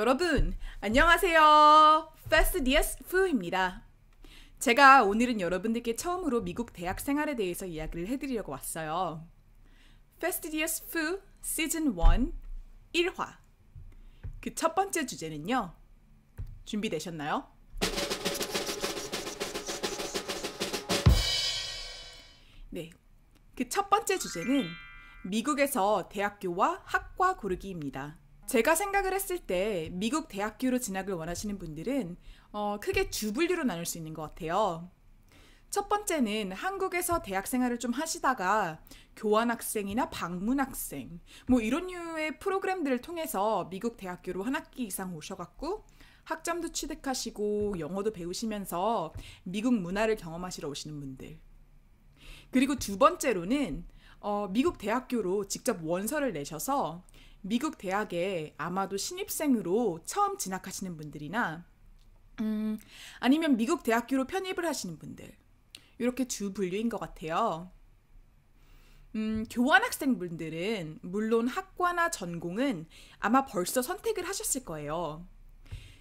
여러분, 안녕하세요. Fast DS 푸입니다. 제가 오늘은 여러분들께 처음으로 미국 대학 생활에 대해서 이야기를 해드리려고 왔어요. Fast DS 푸 시즌 1 1화. 그 첫 번째 주제는요. 준비되셨나요? 네. 그 첫 번째 주제는 미국에서 대학교와 학과 고르기입니다. 제가 생각을 했을 때 미국 대학교로 진학을 원하시는 분들은 어, 크게 두 분류로 나눌 수 있는 것 같아요. 첫 번째는 한국에서 대학 생활을 좀 하시다가 교환학생이나 방문학생, 뭐 이런 류의 프로그램들을 통해서 미국 대학교로 한 학기 이상 오셔갖고 학점도 취득하시고 영어도 배우시면서 미국 문화를 경험하시러 오시는 분들. 그리고 두 번째로는 어, 미국 대학교로 직접 원서를 내셔서 미국 대학에 아마도 신입생으로 처음 진학하시는 분들이나 음, 아니면 미국 대학교로 편입을 하시는 분들 이렇게 두 분류인 것 같아요. 음, 교환학생분들은 물론 학과나 전공은 아마 벌써 선택을 하셨을 거예요.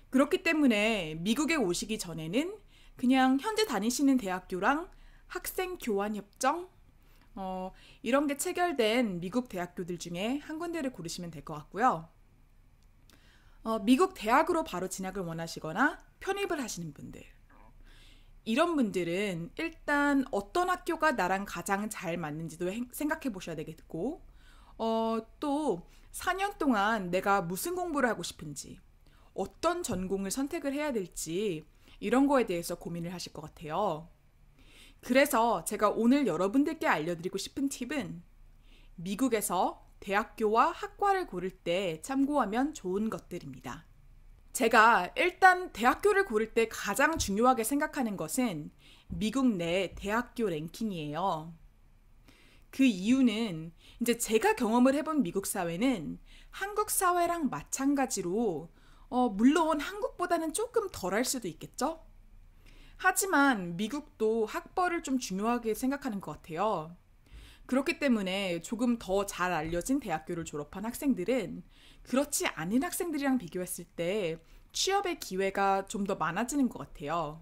그렇기 때문에 미국에 오시기 전에는 그냥 현재 다니시는 대학교랑 학생 교환 협정 어, 이런 게 체결된 미국 대학교들 중에 한 군데를 고르시면 될 것 같고요. 어, 미국 대학으로 바로 진학을 원하시거나 편입을 하시는 분들. 이런 분들은 일단 어떤 학교가 나랑 가장 잘 맞는지도 생각해 보셔야 되겠고, 어, 또 4년 동안 내가 무슨 공부를 하고 싶은지, 어떤 전공을 선택을 해야 될지, 이런 거에 대해서 고민을 하실 것 같아요. 그래서 제가 오늘 여러분들께 알려드리고 싶은 팁은 미국에서 대학교와 학과를 고를 때 참고하면 좋은 것들입니다. 제가 일단 대학교를 고를 때 가장 중요하게 생각하는 것은 미국 내 대학교 랭킹이에요. 그 이유는 이제 제가 경험을 해본 미국 사회는 한국 사회랑 마찬가지로 어, 물론 한국보다는 조금 덜 할 수도 있겠죠? 하지만 미국도 학벌을 좀 중요하게 생각하는 것 같아요. 그렇기 때문에 조금 더 잘 알려진 대학교를 졸업한 학생들은 그렇지 않은 학생들이랑 비교했을 때 취업의 기회가 좀 더 많아지는 것 같아요.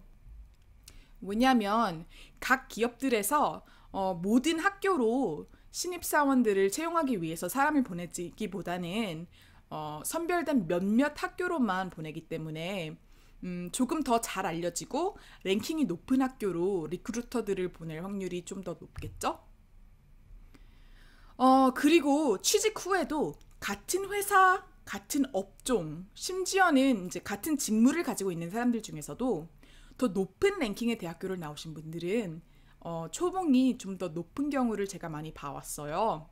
왜냐하면 각 기업들에서 어, 모든 학교로 신입사원들을 채용하기 위해서 사람을 보내기보다는 어, 선별된 몇몇 학교로만 보내기 때문에 음, 조금 더 잘 알려지고 랭킹이 높은 학교로 리크루터들을 보낼 확률이 좀 더 높겠죠? 어, 그리고 취직 후에도 같은 회사, 같은 업종, 심지어는 이제 같은 직무를 가지고 있는 사람들 중에서도 더 높은 랭킹의 대학교를 나오신 분들은 어, 초봉이 좀 더 높은 경우를 제가 많이 봐왔어요.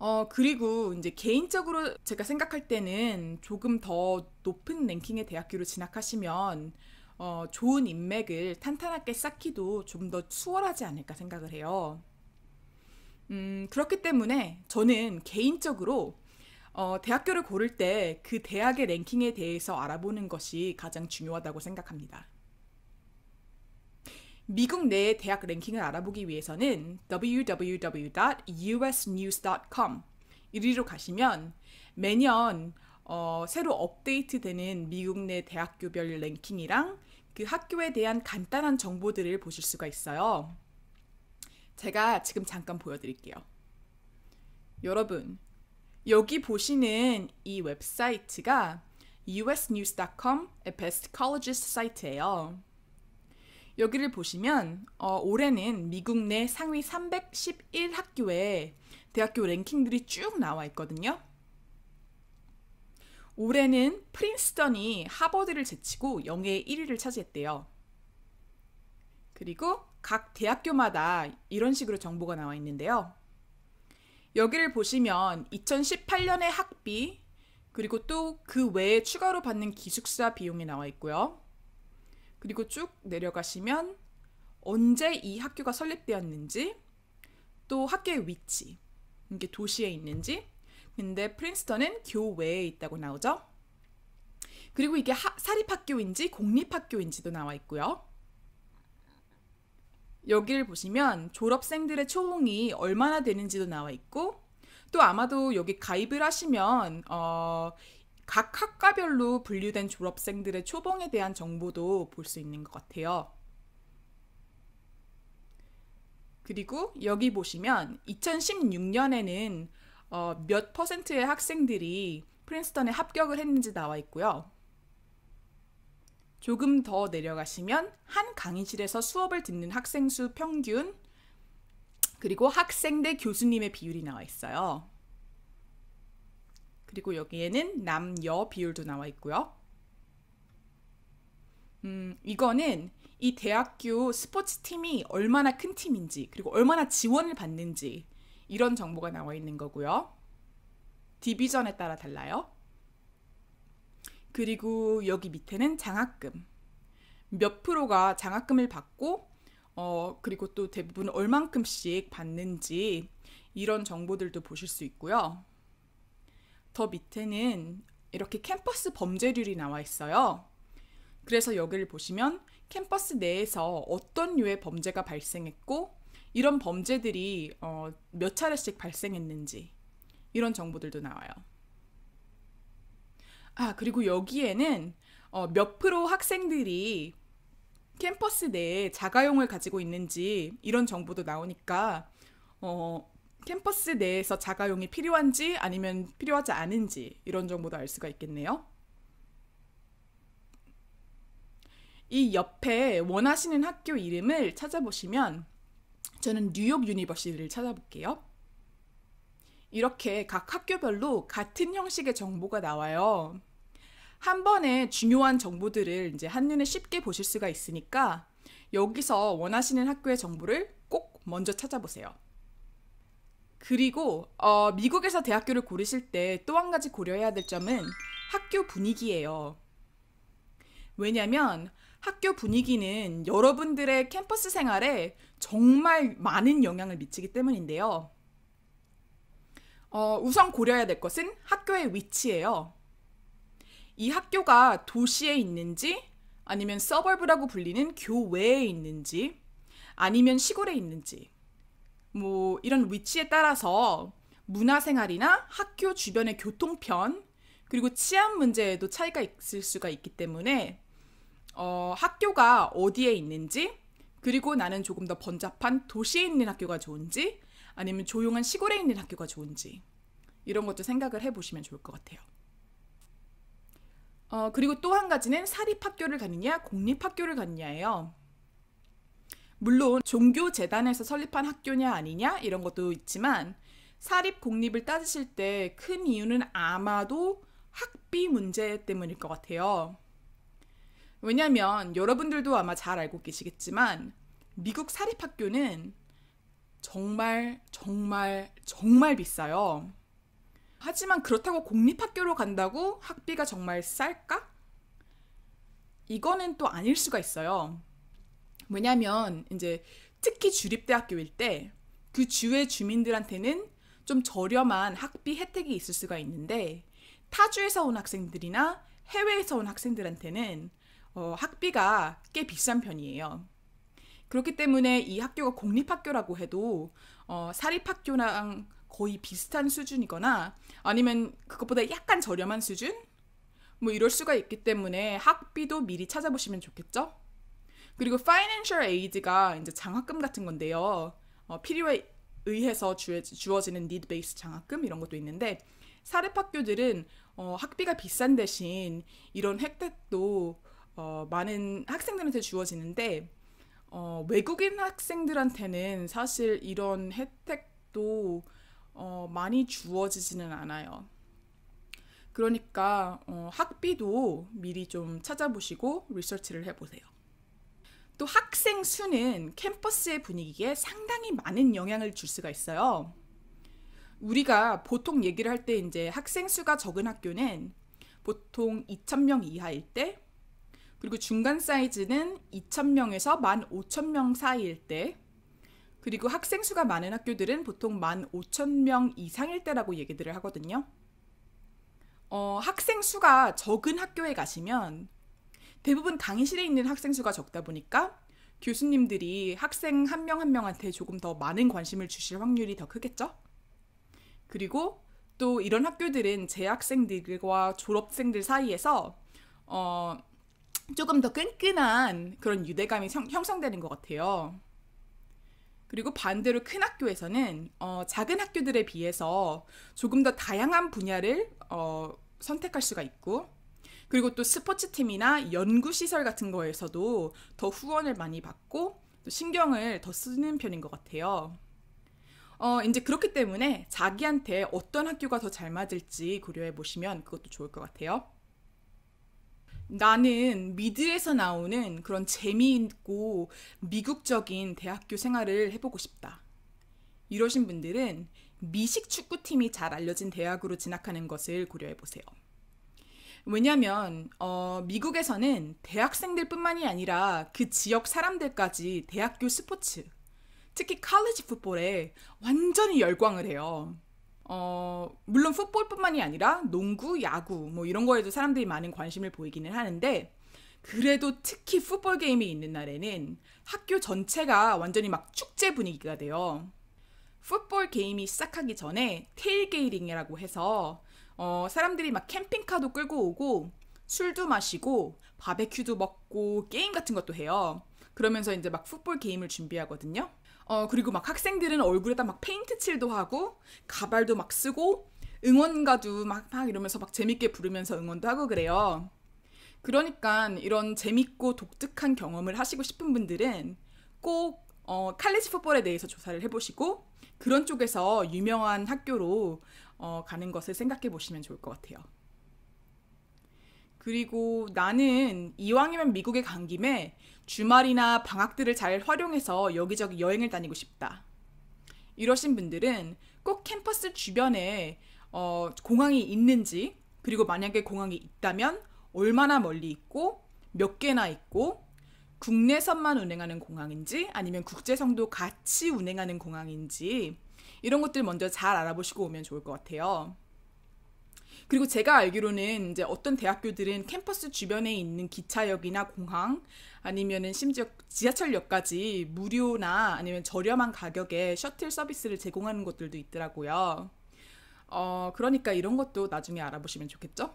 어, 그리고 이제 개인적으로 제가 생각할 때는 조금 더 높은 랭킹의 대학교로 진학하시면 어, 좋은 인맥을 탄탄하게 쌓기도 좀 더 수월하지 않을까 생각을 해요. 음, 그렇기 때문에 저는 개인적으로 어, 대학교를 고를 때 그 대학의 랭킹에 대해서 알아보는 것이 가장 중요하다고 생각합니다. 미국 내 대학 랭킹을 알아보기 위해서는 www.usnews.com 이리로 가시면 매년 어, 새로 업데이트되는 미국 내 대학교별 랭킹이랑 그 학교에 대한 간단한 정보들을 보실 수가 있어요. 제가 지금 잠깐 보여드릴게요. 여러분, 여기 보시는 이 웹사이트가 usnews.com의 best colleges 사이트예요. 여기를 보시면 어, 올해는 미국 내 상위 311학교에 대학교 랭킹들이 쭉 나와 있거든요. 올해는 프린스턴이 하버드를 제치고 영예 1위를 차지했대요. 그리고 각 대학교마다 이런 식으로 정보가 나와 있는데요. 여기를 보시면 2018년의 학비, 그리고 또 그 외에 추가로 받는 기숙사 비용이 나와 있고요. 그리고 쭉 내려가시면 언제 이 학교가 설립되었는지 또 학교의 위치 이게 도시에 있는지 근데 프린스턴은 교외에 있다고 나오죠. 그리고 이게 하, 사립학교인지 공립학교인지도 나와 있고요. 여기를 보시면 졸업생들의 초봉이 얼마나 되는지도 나와 있고 또 아마도 여기 가입을 하시면 어, 각 학과별로 분류된 졸업생들의 초봉에 대한 정보도 볼 수 있는 것 같아요. 그리고 여기 보시면 2016년에는 어, 몇 퍼센트의 학생들이 프린스턴에 합격을 했는지 나와 있고요. 조금 더 내려가시면 한 강의실에서 수업을 듣는 학생 수 평균 그리고 학생 대 교수님의 비율이 나와 있어요. 그리고 여기에는 남여 비율도 나와 있고요. 음, 이거는 이 대학교 스포츠 팀이 얼마나 큰 팀인지 그리고 얼마나 지원을 받는지 이런 정보가 나와 있는 거고요. 디비전에 따라 달라요. 그리고 여기 밑에는 장학금. 몇 프로가 장학금을 받고 어 그리고 또 대부분 얼만큼씩 받는지 이런 정보들도 보실 수 있고요. 더 밑에는 이렇게 캠퍼스 범죄률이 나와 있어요. 그래서 여기를 보시면 캠퍼스 내에서 어떤 류의 범죄가 발생했고 이런 범죄들이 어, 몇 차례씩 발생했는지 이런 정보들도 나와요. 아 그리고 여기에는 어, 몇 프로 학생들이 캠퍼스 내에 자가용을 가지고 있는지 이런 정보도 나오니까 어, 캠퍼스 내에서 자가용이 필요한지 아니면 필요하지 않은지 이런 정보도 알 수가 있겠네요. 이 옆에 원하시는 학교 이름을 찾아보시면 저는 New York University를 찾아볼게요. 이렇게 각 학교별로 같은 형식의 정보가 나와요. 한 번에 중요한 정보들을 이제 한눈에 쉽게 보실 수가 있으니까 여기서 원하시는 학교의 정보를 꼭 먼저 찾아보세요. 그리고 어, 미국에서 대학교를 고르실 때 또 한 가지 고려해야 될 점은 학교 분위기예요. 왜냐하면 학교 분위기는 여러분들의 캠퍼스 생활에 정말 많은 영향을 미치기 때문인데요. 어, 우선 고려해야 될 것은 학교의 위치예요. 이 학교가 도시에 있는지 아니면 서버브라고 불리는 교외에 있는지 아니면 시골에 있는지 뭐 이런 위치에 따라서 문화생활이나 학교 주변의 교통편 그리고 치안 문제에도 차이가 있을 수가 있기 때문에 어, 학교가 어디에 있는지 그리고 나는 조금 더 번잡한 도시에 있는 학교가 좋은지 아니면 조용한 시골에 있는 학교가 좋은지 이런 것도 생각을 해보시면 좋을 것 같아요. 어, 그리고 또 한 가지는 사립학교를 가느냐, 공립학교를 가느냐예요. 물론 종교 재단에서 설립한 학교냐 아니냐 이런 것도 있지만 사립 공립을 따지실 때 큰 이유는 아마도 학비 문제 때문일 것 같아요. 왜냐면 여러분들도 아마 잘 알고 계시겠지만 미국 사립학교는 정말 정말 정말 비싸요. 하지만 그렇다고 공립학교로 간다고 학비가 정말 쌀까? 이거는 또 아닐 수가 있어요. 왜냐면 이제 특히 주립대학교일 때 그 주의 주민들한테는 좀 저렴한 학비 혜택이 있을 수가 있는데 타주에서 온 학생들이나 해외에서 온 학생들한테는 어, 학비가 꽤 비싼 편이에요. 그렇기 때문에 이 학교가 공립학교라고 해도 어, 사립학교랑 거의 비슷한 수준이거나 아니면 그것보다 약간 저렴한 수준? 뭐 이럴 수가 있기 때문에 학비도 미리 찾아보시면 좋겠죠? 그리고 financial aid가 이제 장학금 같은 건데요. 어, 필요에 의해서 주, 주어지는 need based 장학금 이런 것도 있는데 사립 학교들은 어, 학비가 비싼 대신 이런 혜택도 어, 많은 학생들한테 주어지는데 어, 외국인 학생들한테는 사실 이런 혜택도 어, 많이 주어지지는 않아요. 그러니까 어, 학비도 미리 좀 찾아보시고 리서치를 해보세요. 또 학생 수는 캠퍼스의 분위기에 상당히 많은 영향을 줄 수가 있어요. 우리가 보통 얘기를 할 때 이제 학생 수가 적은 학교는 보통 2,000명 이하일 때, 그리고 중간 사이즈는 2,000명에서 15,000명 사이일 때, 그리고 학생 수가 많은 학교들은 보통 15,000명 이상일 때라고 얘기들을 하거든요. 어, 학생 수가 적은 학교에 가시면 대부분 강의실에 있는 학생 수가 적다 보니까 교수님들이 학생 한명한 명한테 조금 더 많은 관심을 주실 확률이 더 크겠죠? 그리고 또 이런 학교들은 재학생들과 졸업생들 사이에서 어, 조금 더 끈끈한 그런 유대감이 형, 형성되는 것 같아요. 그리고 반대로 큰 학교에서는 어, 작은 학교들에 비해서 조금 더 다양한 분야를 어, 선택할 수가 있고 그리고 또 스포츠팀이나 연구시설 같은 거에서도 더 후원을 많이 받고 또 신경을 더 쓰는 편인 것 같아요. 어, 이제 그렇기 때문에 자기한테 어떤 학교가 더 잘 맞을지 고려해 보시면 그것도 좋을 것 같아요. 나는 미드에서 나오는 그런 재미있고 미국적인 대학교 생활을 해보고 싶다. 이러신 분들은 미식 축구팀이 잘 알려진 대학으로 진학하는 것을 고려해 보세요. 왜냐하면 어, 미국에서는 대학생들뿐만이 아니라 그 지역 사람들까지 대학교 스포츠, 특히 칼리지 풋볼에 완전히 열광을 해요. 어, 물론 풋볼뿐만이 아니라 농구, 야구 뭐 이런 거에도 사람들이 많은 관심을 보이기는 하는데 그래도 특히 풋볼 게임이 있는 날에는 학교 전체가 완전히 막 축제 분위기가 돼요. 풋볼 게임이 시작하기 전에 tailgating이라고 해서 어, 사람들이 막 캠핑카도 끌고 오고 술도 마시고 바베큐도 먹고 게임 같은 것도 해요. 그러면서 이제 막 풋볼 게임을 준비하거든요. 어, 그리고 막 학생들은 얼굴에다 막 페인트 칠도 하고 가발도 막 쓰고 응원가도 막, 막 이러면서 막 재밌게 부르면서 응원도 하고 그래요. 그러니까 이런 재밌고 독특한 경험을 하시고 싶은 분들은 꼭 어, 칼리지 풋볼에 대해서 조사를 해보시고 그런 쪽에서 유명한 학교로 어, 가는 것을 생각해 보시면 좋을 것 같아요. 그리고 나는 이왕이면 미국에 간 김에 주말이나 방학들을 잘 활용해서 여기저기 여행을 다니고 싶다. 이러신 분들은 꼭 캠퍼스 주변에 어, 공항이 있는지, 그리고 만약에 공항이 있다면 얼마나 멀리 있고, 몇 개나 있고, 국내선만 운행하는 공항인지, 아니면 국제선도 같이 운행하는 공항인지, 이런 것들 먼저 잘 알아보시고 오면 좋을 것 같아요. 그리고 제가 알기로는 이제 어떤 대학교들은 캠퍼스 주변에 있는 기차역이나 공항 아니면은 심지어 지하철역까지 무료나 아니면 저렴한 가격에 셔틀 서비스를 제공하는 곳들도 있더라고요. 어, 그러니까 이런 것도 나중에 알아보시면 좋겠죠?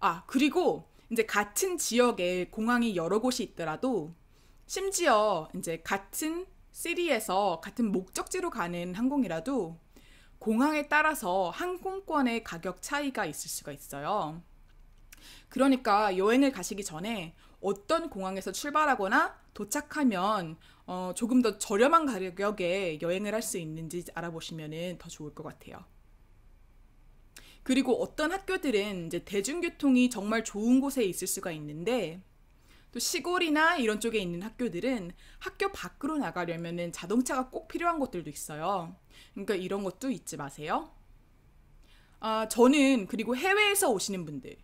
아, 그리고 이제 같은 지역에 공항이 여러 곳이 있더라도 심지어 이제 같은 시리에서 같은 목적지로 가는 항공이라도 공항에 따라서 항공권의 가격 차이가 있을 수가 있어요. 그러니까 여행을 가시기 전에 어떤 공항에서 출발하거나 도착하면 어, 조금 더 저렴한 가격에 여행을 할 수 있는지 알아보시면 더 좋을 것 같아요. 그리고 어떤 학교들은 이제 대중교통이 정말 좋은 곳에 있을 수가 있는데 또 시골이나 이런 쪽에 있는 학교들은 학교 밖으로 나가려면 자동차가 꼭 필요한 곳들도 있어요. 그러니까 이런 것도 잊지 마세요. 아, 저는 그리고 해외에서 오시는 분들,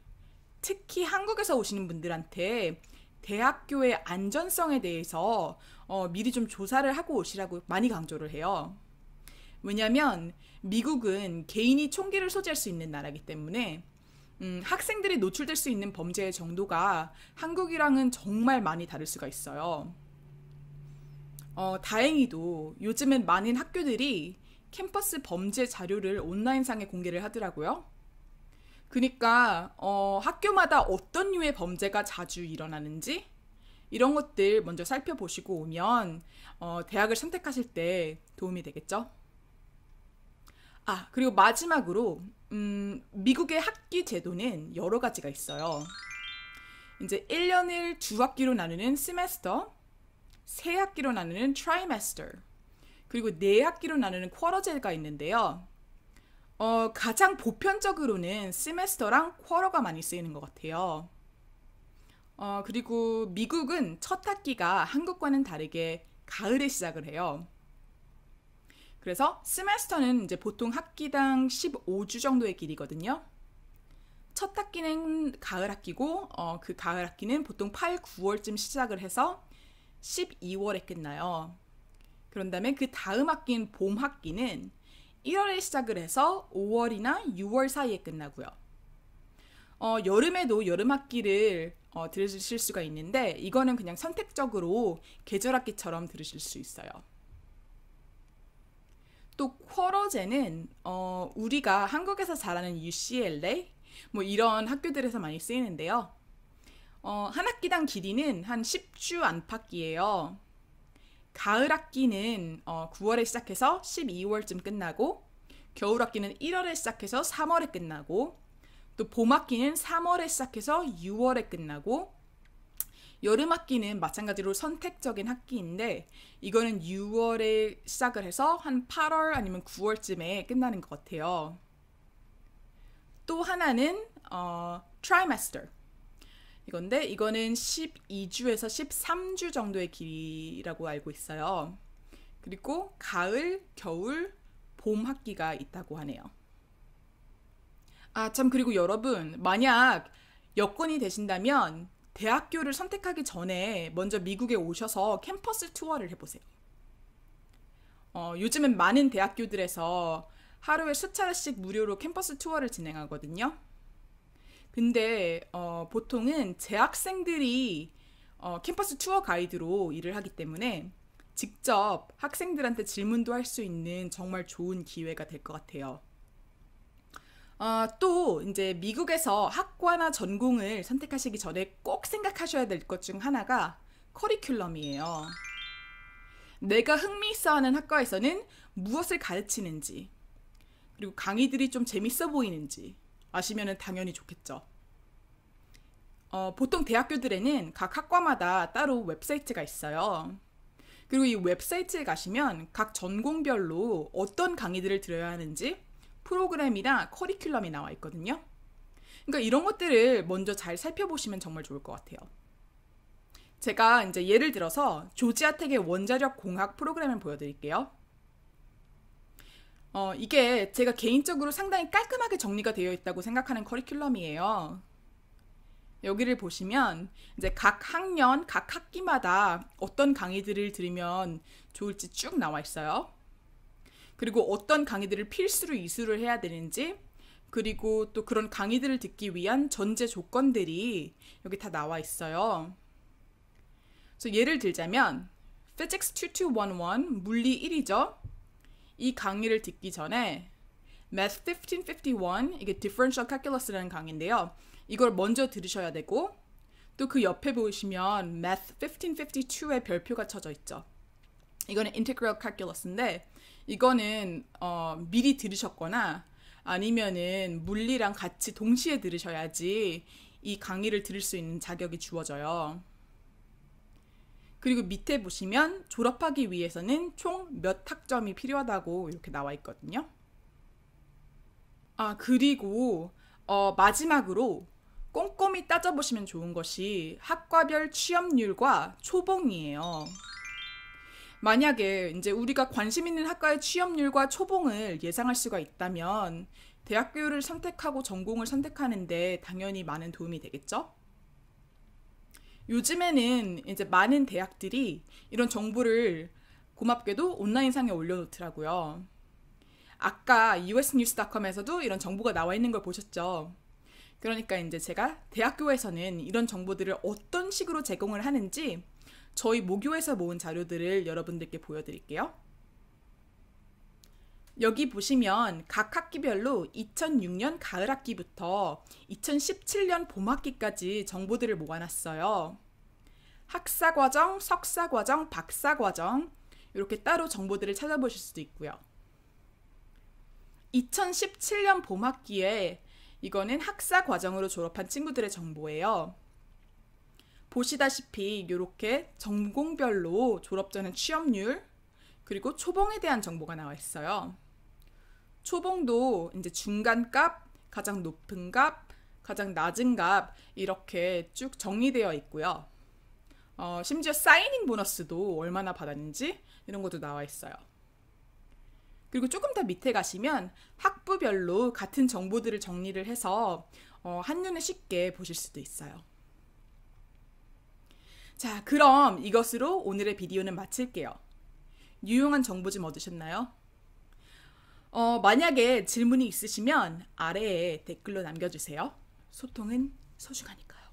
특히 한국에서 오시는 분들한테 대학교의 안전성에 대해서 어, 미리 좀 조사를 하고 오시라고 많이 강조를 해요. 왜냐하면 미국은 개인이 총기를 소지할 수 있는 나라이기 때문에 음, 학생들이 노출될 수 있는 범죄의 정도가 한국이랑은 정말 많이 다를 수가 있어요. 어, 다행히도 요즘은 많은 학교들이 캠퍼스 범죄 자료를 온라인상에 공개를 하더라고요. 그러니까 어, 학교마다 어떤 류의 범죄가 자주 일어나는지 이런 것들 먼저 살펴보시고 오면 어, 대학을 선택하실 때 도움이 되겠죠. 아 그리고 마지막으로 음, 미국의 학기 제도는 여러 가지가 있어요. 이제 1년을 두 학기로 나누는 semester, 세 학기로 나누는 trimester, 그리고 네 학기로 나누는 quarter제가 있는데요. 어, 가장 보편적으로는 semester랑 quarter가 많이 쓰이는 것 같아요. 어, 그리고 미국은 첫 학기가 한국과는 다르게 가을에 시작을 해요. 그래서 semester는 이제 보통 학기당 15주 정도의 길이거든요. 첫 학기는 가을 학기고 어, 그 가을 학기는 보통 8, 9월쯤 시작을 해서 12월에 끝나요. 그런 다음에 그 다음 학기인 봄 학기는 1월에 시작을 해서 5월이나 6월 사이에 끝나고요. 어, 여름에도 여름 학기를 어, 들으실 수가 있는데 이거는 그냥 선택적으로 계절 학기처럼 들으실 수 있어요. 또 쿼러제는 어, 우리가 한국에서 잘 아는 UCLA 뭐 이런 학교들에서 많이 쓰이는데요. 어, 한 학기당 길이는 한 10주 안팎이에요. 가을 학기는 어, 9월에 시작해서 12월쯤 끝나고 겨울 학기는 1월에 시작해서 3월에 끝나고 또 봄 학기는 3월에 시작해서 6월에 끝나고 여름 학기는 마찬가지로 선택적인 학기인데 이거는 6월에 시작을 해서 한 8월 아니면 9월쯤에 끝나는 것 같아요. 또 하나는 어, trimester. 이건데 이거는 12주에서 13주 정도의 길이라고 알고 있어요. 그리고 가을, 겨울, 봄 학기가 있다고 하네요. 아, 참 그리고 여러분, 만약 여건이 되신다면 대학교를 선택하기 전에 먼저 미국에 오셔서 캠퍼스 투어를 해보세요. 어, 요즘은 많은 대학교들에서 하루에 수차례씩 무료로 캠퍼스 투어를 진행하거든요. 근데 어, 보통은 재학생들이 어, 캠퍼스 투어 가이드로 일을 하기 때문에 직접 학생들한테 질문도 할 수 있는 정말 좋은 기회가 될 것 같아요. 어, 또 이제 미국에서 학과나 전공을 선택하시기 전에 꼭 생각하셔야 될 것 중 하나가 커리큘럼이에요. 내가 흥미있어하는 학과에서는 무엇을 가르치는지 그리고 강의들이 좀 재밌어 보이는지 아시면 당연히 좋겠죠. 어, 보통 대학교들에는 각 학과마다 따로 웹사이트가 있어요. 그리고 이 웹사이트에 가시면 각 전공별로 어떤 강의들을 들어야 하는지 프로그램이나 커리큘럼이 나와 있거든요. 그러니까 이런 것들을 먼저 잘 살펴보시면 정말 좋을 것 같아요. 제가 이제 예를 들어서 조지아텍의 원자력 공학 프로그램을 보여드릴게요. 어, 이게 제가 개인적으로 상당히 깔끔하게 정리가 되어 있다고 생각하는 커리큘럼이에요. 여기를 보시면 이제 각 학년, 각 학기마다 어떤 강의들을 들으면 좋을지 쭉 나와 있어요. 그리고 어떤 강의들을 필수로 이수를 해야 되는지, 그리고 또 그런 강의들을 듣기 위한 전제 조건들이 여기 다 나와 있어요. 그래서 예를 들자면 Physics 2211 물리 1이죠. 이 강의를 듣기 전에 Math 1551 이게 Differential Calculus라는 강의인데요. 이걸 먼저 들으셔야 되고 또 그 옆에 보시면 Math 1552의 별표가 쳐져 있죠. 이거는 Integral Calculus인데 이거는 어, 미리 들으셨거나 아니면은 물리랑 같이 동시에 들으셔야지 이 강의를 들을 수 있는 자격이 주어져요. 그리고 밑에 보시면 졸업하기 위해서는 총 몇 학점이 필요하다고 이렇게 나와 있거든요. 아, 그리고 어, 마지막으로 꼼꼼히 따져보시면 좋은 것이 학과별 취업률과 초봉이에요. 만약에 이제 우리가 관심 있는 학과의 취업률과 초봉을 예상할 수가 있다면 대학교를 선택하고 전공을 선택하는데 당연히 많은 도움이 되겠죠? 요즘에는 이제 많은 대학들이 이런 정보를 고맙게도 온라인상에 올려놓더라고요. 아까 usnews.com에서도 이런 정보가 나와 있는 걸 보셨죠? 그러니까 이제 제가 대학교에서는 이런 정보들을 어떤 식으로 제공을 하는지 저희 모교에서 모은 자료들을 여러분들께 보여드릴게요. 여기 보시면 각 학기별로 2006년 가을 학기부터 2017년 봄 학기까지 정보들을 모아놨어요. 학사 과정, 석사 과정, 박사 과정 이렇게 따로 정보들을 찾아보실 수도 있고요. 2017년 봄 학기에 이거는 학사 과정으로 졸업한 친구들의 정보예요. 보시다시피 이렇게 전공별로 졸업 전의 취업률 그리고 초봉에 대한 정보가 나와 있어요. 초봉도 이제 중간 값, 가장 높은 값, 가장 낮은 값 이렇게 쭉 정리되어 있고요. 어, 심지어 사이닝 보너스도 얼마나 받았는지 이런 것도 나와 있어요. 그리고 조금 더 밑에 가시면 학부별로 같은 정보들을 정리를 해서 어, 한눈에 쉽게 보실 수도 있어요. 자, 그럼 이것으로 오늘의 비디오는 마칠게요. 유용한 정보 좀 얻으셨나요? 어, 만약에 질문이 있으시면 아래에 댓글로 남겨주세요. 소통은 소중하니까요.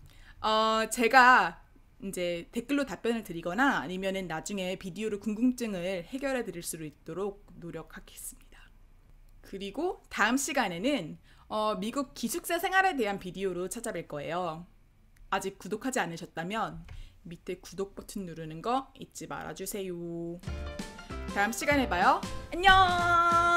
어, 제가 이제 댓글로 답변을 드리거나 아니면은 나중에 비디오로 궁금증을 해결해 드릴 수 있도록 노력하겠습니다. 그리고 다음 시간에는 어, 미국 기숙사 생활에 대한 비디오로 찾아뵐 거예요. 아직 구독하지 않으셨다면 밑에 구독 버튼 누르는 거 잊지 말아주세요. 다음 시간에 봐요. 안녕!